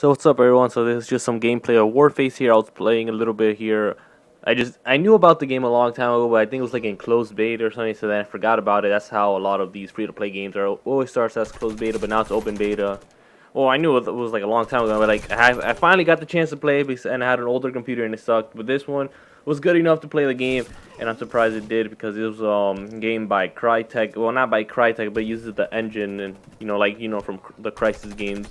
So what's up everyone, so this is just some gameplay of Warface here, I was playing a little bit here. I just, I knew about the game a long time ago, but I think it was like in closed beta or something, so then I forgot about it. That's how a lot of these free-to-play games are. always starts as closed beta, but now it's open beta. Well, I knew it was like a long time ago, but like I, I finally got the chance to play because, and I had an older computer and it sucked. But this one was good enough to play the game, and I'm surprised it did because it was um game by Crytek. Well, not by Crytek, but uses the engine and you know like you know from the Crysis games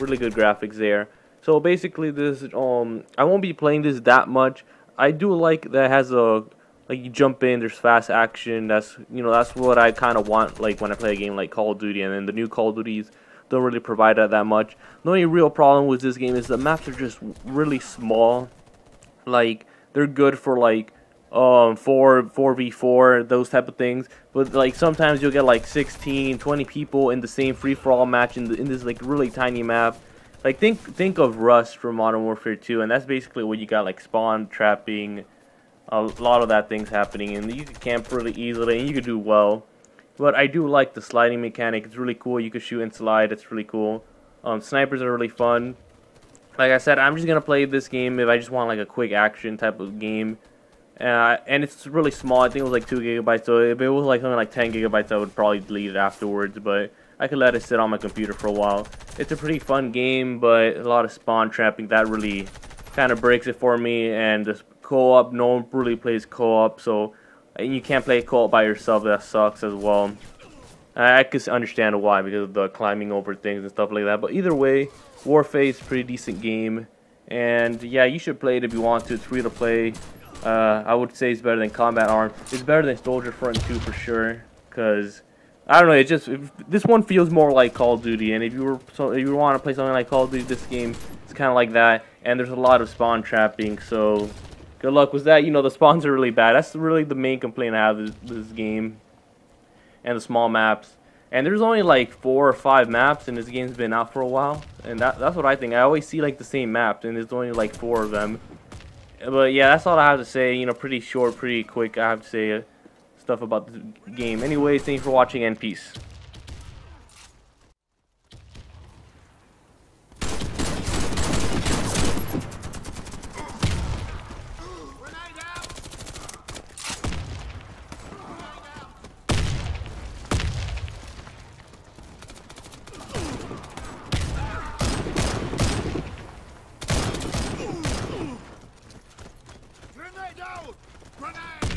really good graphics there. So basically, this um, I won't be playing this that much. I do like that has a like you jump in, there's fast action. That's you know that's what I kind of want like when I play a game like Call of Duty, and then the new Call of Duties don't really provide that that much. The only real problem with this game is the maps are just really small. Like they're good for like um 4 4v4 those type of things. But like sometimes you'll get like 16 20 people in the same free-for-all match in, the, in this like really tiny map. Like think think of rust from modern warfare 2 and that's basically what you got like spawn trapping a lot of that things happening and you can camp really easily and you can do well. But i do like the sliding mechanic. It's really cool. You can shoot and slide. It's really cool. Um, snipers are really fun. Like i said i'm just gonna play this game if i just want like a quick action type of game uh, and it's really small. I think it was like 2 gigabytes. So if it was like something like 10 gigabytes, I would probably delete it afterwards. But I could let it sit on my computer for a while. It's a pretty fun game, but a lot of spawn trapping. That really kind of breaks it for me. And the co-op, no one really plays co-op. So you can't play co-op by yourself. That sucks as well. I, I could understand why because of the climbing over things and stuff like that. But either way, Warface, pretty decent game. And yeah, you should play it if you want to. It's free to play. Uh, I would say it's better than Combat Arm. It's better than Soldier Front 2 for sure. Cause I don't know, it just this one feels more like Call of Duty. And if you were so if you want to play something like Call of Duty, this game it's kind of like that. And there's a lot of spawn trapping. So good luck with that. You know the spawns are really bad. That's really the main complaint I have with this game. And the small maps. And there's only like four or five maps, and this game's been out for a while. And that, that's what I think. I always see like the same maps, and there's only like four of them. But yeah, that's all I have to say. You know, pretty short, pretty quick. I have to say uh, stuff about the game. Anyways, thanks for watching and peace. Grenade!